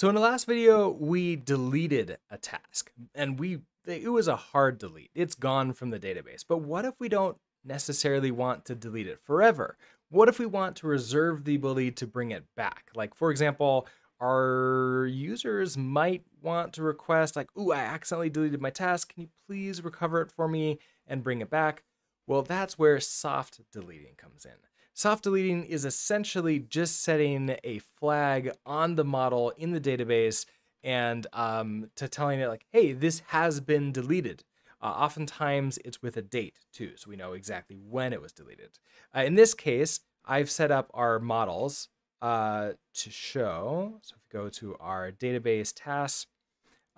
So in the last video, we deleted a task and we it was a hard delete. It's gone from the database. But what if we don't necessarily want to delete it forever? What if we want to reserve the ability to bring it back? Like for example, our users might want to request like, "Ooh, I accidentally deleted my task. Can you please recover it for me and bring it back?" Well, that's where soft deleting comes in. Soft deleting is essentially just setting a flag on the model in the database and um, to telling it like, hey, this has been deleted. Uh, oftentimes it's with a date too, so we know exactly when it was deleted. Uh, in this case, I've set up our models uh, to show. So if we go to our database tasks,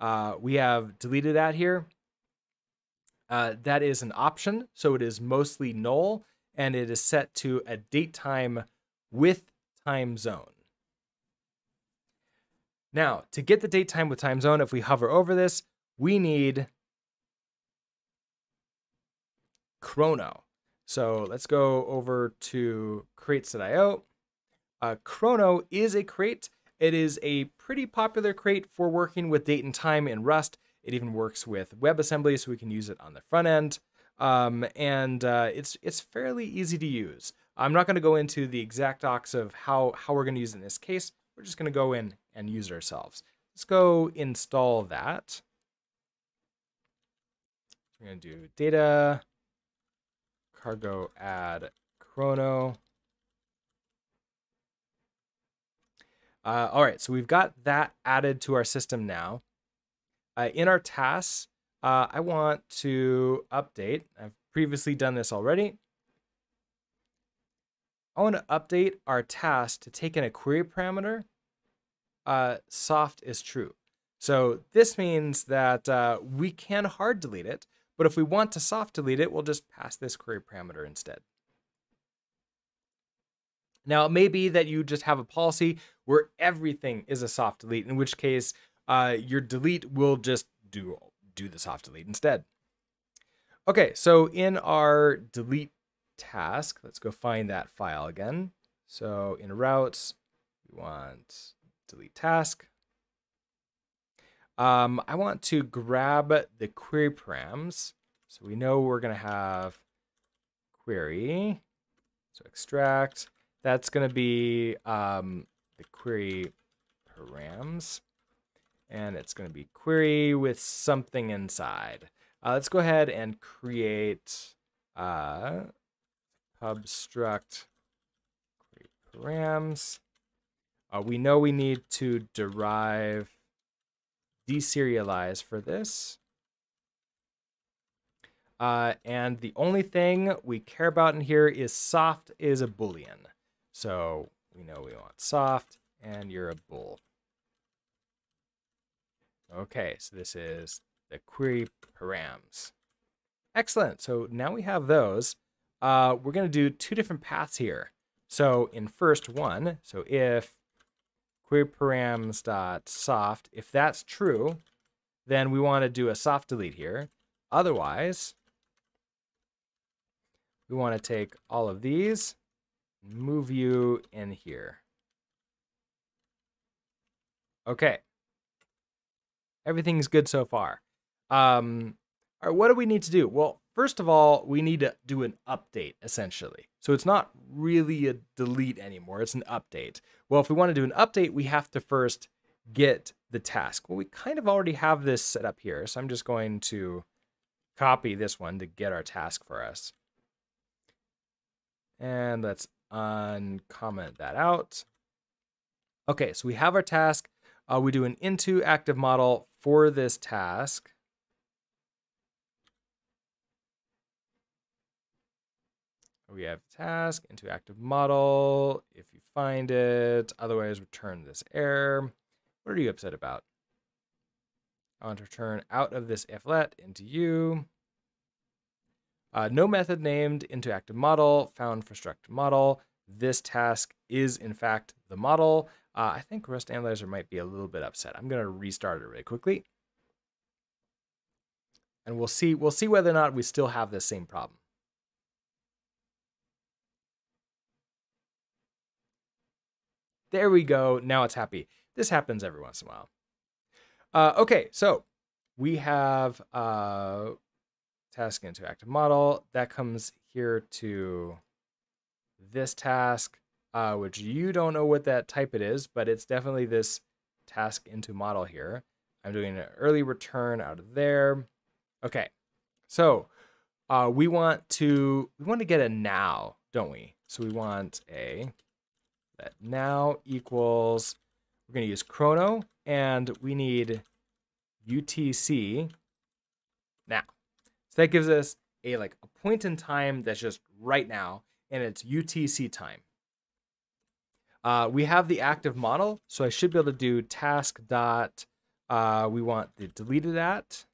uh, we have deleted that here. Uh, that is an option, so it is mostly null and it is set to a date time with time zone. Now, to get the date time with time zone, if we hover over this, we need Chrono. So let's go over to crates.io. Uh, Chrono is a crate. It is a pretty popular crate for working with date and time in Rust. It even works with WebAssembly, so we can use it on the front end um, and uh, it's it's fairly easy to use. I'm not going to go into the exact docs of how how we're going to use in this case. We're just going to go in and use it ourselves. Let's go install that. We're going to do data cargo add chrono. Uh, all right, so we've got that added to our system now. Uh, in our tasks, uh, I want to update. I've previously done this already. I want to update our task to take in a query parameter. Uh, soft is true. So this means that uh, we can hard delete it, but if we want to soft delete it, we'll just pass this query parameter instead. Now, it may be that you just have a policy where everything is a soft delete, in which case uh, your delete will just do do the soft delete instead. Okay, so in our delete task, let's go find that file again. So in routes, we want delete task. Um, I want to grab the query params. So we know we're going to have query. So extract. That's going to be um, the query params and it's going to be query with something inside. Uh, let's go ahead and create uh, pub struct query params. Uh, we know we need to derive deserialize for this. Uh, and the only thing we care about in here is soft is a boolean. So we know we want soft and you're a bool. Okay, so this is the query params. Excellent. So now we have those. Uh, we're going to do two different paths here. So in first one, so if query params dot soft, if that's true, then we want to do a soft delete here. Otherwise, we want to take all of these, move you in here. Okay, Everything's good so far. Um, all right, what do we need to do? Well, first of all, we need to do an update essentially. So it's not really a delete anymore, it's an update. Well, if we want to do an update, we have to first get the task. Well, we kind of already have this set up here. So I'm just going to copy this one to get our task for us. And let's uncomment that out. Okay, so we have our task. Uh, we do an into active model for this task. We have task into active model. If you find it, otherwise return this error. What are you upset about? I want to return out of this if let into you. Uh, no method named into active model found for struct model. This task is in fact the model. Uh, I think Rust Analyzer might be a little bit upset. I'm going to restart it really quickly. And we'll see, we'll see whether or not we still have the same problem. There we go. Now it's happy. This happens every once in a while. Uh, okay, so we have uh, task into active model. That comes here to this task, uh, which you don't know what that type it is, but it's definitely this task into model here. I'm doing an early return out of there. Okay, so uh, we want to we want to get a now, don't we? So we want a that now equals we're going to use chrono and we need UTC now. So that gives us a like a point in time that's just right now and it's UTC time. Uh, we have the active model, so I should be able to do task dot. Uh, we want the deleted at.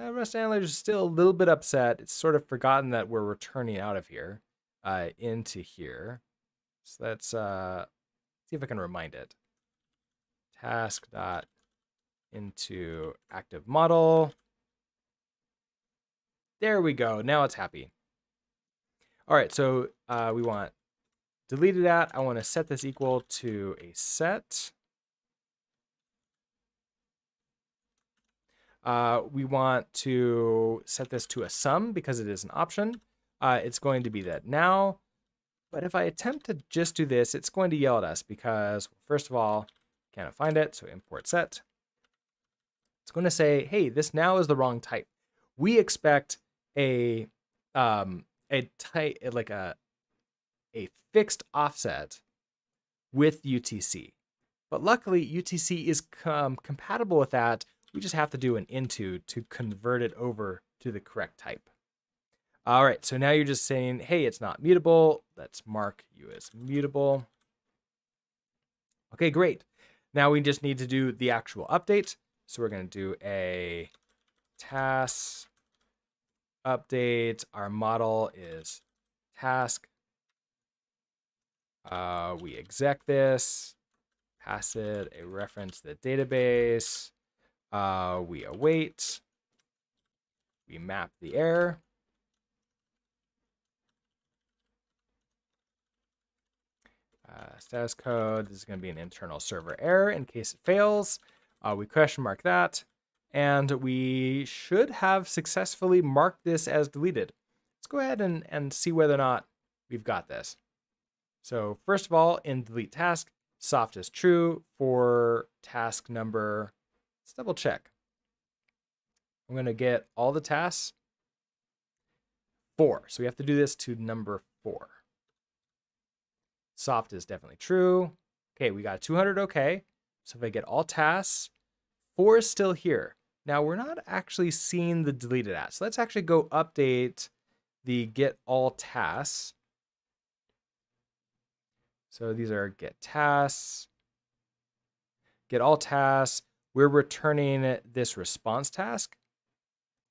Uh, Rust Analyzer is still a little bit upset. It's sort of forgotten that we're returning out of here uh, into here. So let's uh, see if I can remind it. Task dot into active model. There we go. Now it's happy. All right, so uh, we want deleted at. I want to set this equal to a set. Uh, we want to set this to a sum because it is an option. Uh, it's going to be that now. But if I attempt to just do this, it's going to yell at us because, first of all, cannot find it, so import set. It's going to say, hey, this now is the wrong type. We expect a um, a tight eh, like a a fixed offset with UTC. But luckily, UTC is com compatible with that. We just have to do an into to convert it over to the correct type. All right, so now you're just saying, hey, it's not mutable. Let's mark you as mutable. Okay, great. Now we just need to do the actual update. So we're going to do a task update. Our model is task. Uh, we exec this, pass it a reference to the database. Uh, we await. We map the error. Uh, status code, this is going to be an internal server error in case it fails. Uh, we question mark that, and we should have successfully marked this as deleted. Let's go ahead and, and see whether or not we've got this. So first of all, in delete task, soft is true for task number, let's double check. I'm going to get all the tasks, four. So we have to do this to number four. Soft is definitely true. Okay, we got 200 okay. So if I get all tasks, four is still here. Now we're not actually seeing the deleted at. So let's actually go update the get all tasks. So these are get tasks, get all tasks. We're returning this response task.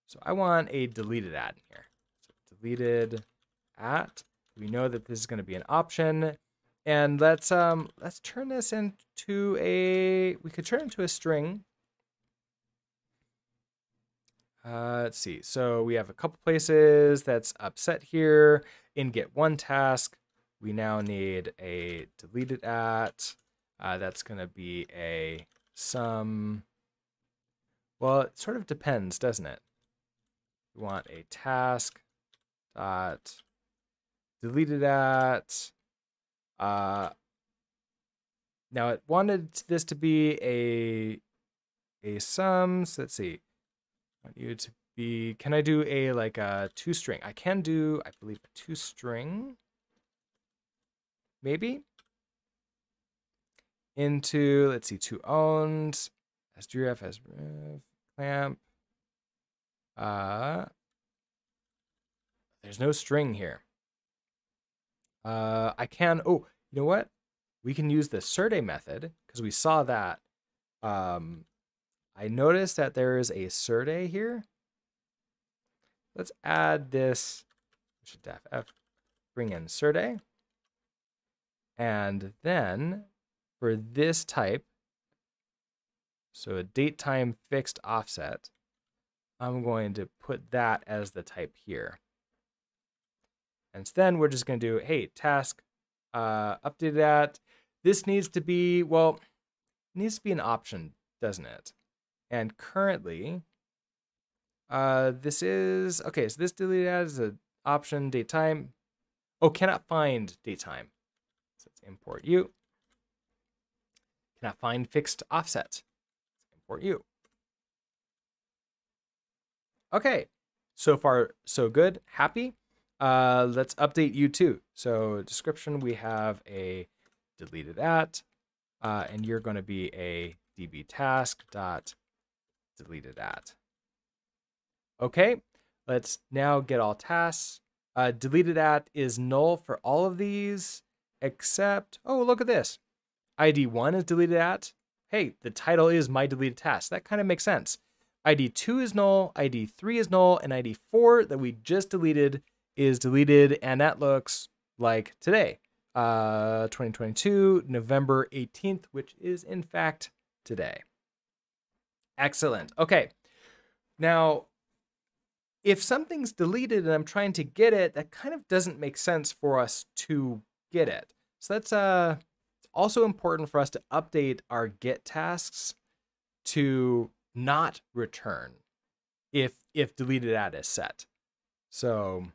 So I want a deleted at in here. So deleted at. We know that this is going to be an option. And let's um let's turn this into a we could turn it into a string. Uh, let's see. So we have a couple places that's upset here. In get one task, we now need a deleted at. Uh, that's going to be a sum. Well, it sort of depends, doesn't it? We want a task dot deleted at uh, now it wanted this to be a a sum. So let's see. Want you to be. Can I do a like a to string? I can do, I believe, a to string. Maybe into let's see, to owned as as clamp. Uh, there's no string here. Uh, I can, oh, you know what? We can use the serde method because we saw that. Um, I noticed that there is a serde here. Let's add this, should def f, bring in serde. And then for this type, so a date time fixed offset, I'm going to put that as the type here. And then we're just going to do, hey, task uh, updated at. This needs to be, well, needs to be an option, doesn't it? And currently, uh, this is, okay, so this deleted at is an option date time. Oh, cannot find date time. So let's import you. Cannot find fixed offset. Let's Import you. Okay, so far so good. Happy. Uh, let's update you too. So description, we have a deleted at, uh, and you're going to be a db task dot deleted at. Okay, let's now get all tasks. Uh, deleted at is null for all of these except, oh, look at this. ID 1 is deleted at. Hey, the title is my deleted task. That kind of makes sense. ID 2 is null, ID 3 is null, and ID 4 that we just deleted is deleted, and that looks like today, uh, 2022, November 18th, which is in fact today. Excellent. Okay. Now, if something's deleted and I'm trying to get it, that kind of doesn't make sense for us to get it. So that's uh, also important for us to update our get tasks to not return if if deleted at is set. So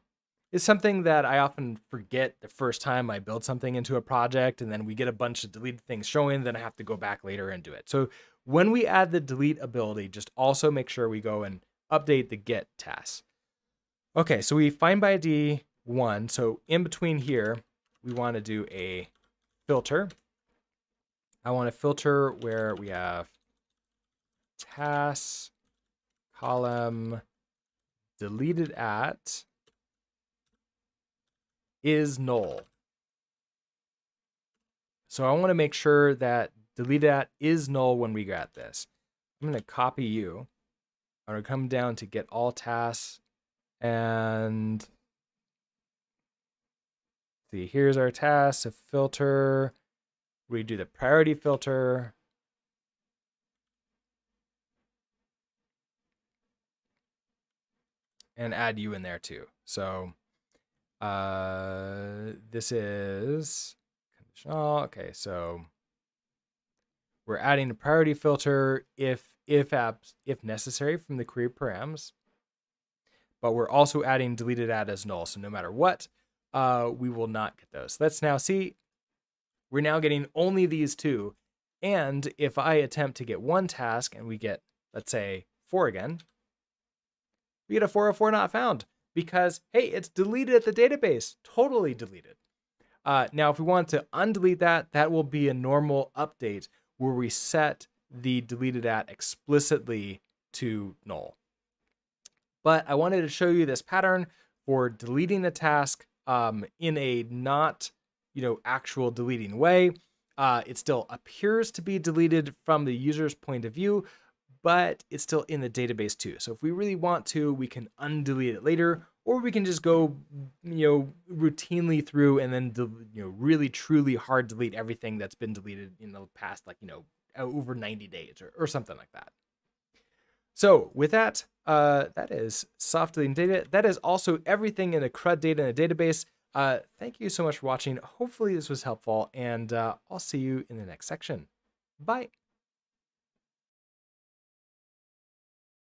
it's something that I often forget the first time I build something into a project and then we get a bunch of deleted things showing, then I have to go back later and do it. So when we add the delete ability, just also make sure we go and update the get task. Okay, so we find by ID one. So in between here, we want to do a filter. I want to filter where we have task column deleted at is null. So I want to make sure that deleted at is null when we get this. I'm going to copy you. I'm going to come down to get all tasks and see, here's our task, a filter. We do the priority filter. And add you in there too. So uh, this is conditional. Okay, so we're adding a priority filter if if apps if necessary from the query params. But we're also adding deleted at as null. So no matter what, uh, we will not get those. Let's now see. We're now getting only these two. And if I attempt to get one task and we get, let's say, four again, we get a 404 not found because, hey, it's deleted at the database, totally deleted. Uh, now, if we want to undelete that, that will be a normal update where we set the deleted at explicitly to null. But I wanted to show you this pattern for deleting a task um, in a not, you know, actual deleting way. Uh, it still appears to be deleted from the user's point of view, but it's still in the database too. So if we really want to, we can undelete it later, or we can just go, you know, routinely through and then, you know, really truly hard delete everything that's been deleted in the past, like, you know, over 90 days or, or something like that. So with that, uh, that is soft deleting data. That is also everything in a CRUD data in a database. Uh, thank you so much for watching. Hopefully this was helpful, and uh, I'll see you in the next section. Bye.